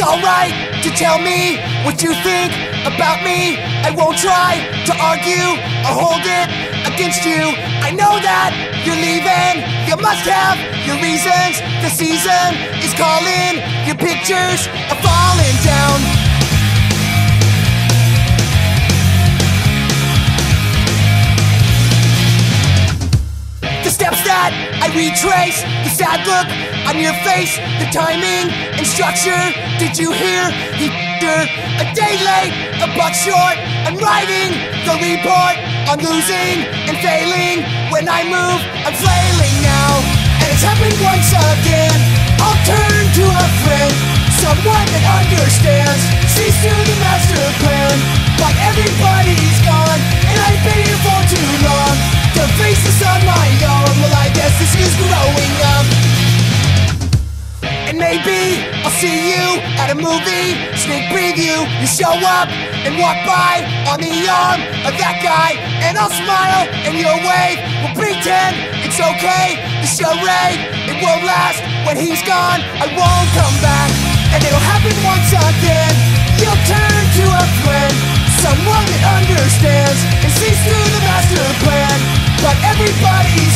alright to tell me what you think about me. I won't try to argue or hold it against you. I know that you're leaving. You must have your reasons. The season is calling. Your pictures are falling down. I retrace, the sad look on your face, the timing and structure. Did you hear? He a day late, a buck short. I'm writing the report. I'm losing and failing. When I move, I'm flailing now, and it's happened once again. I'll turn to a friend, someone that understands, sees through the see you at a movie, sneak preview. You show up and walk by on the arm of that guy, and I'll smile and you'll wave. We'll pretend it's okay. The charade, it won't last. When he's gone, I won't come back, and it'll happen once again. You'll turn to a friend, someone that understands and sees through the master plan. But everybody's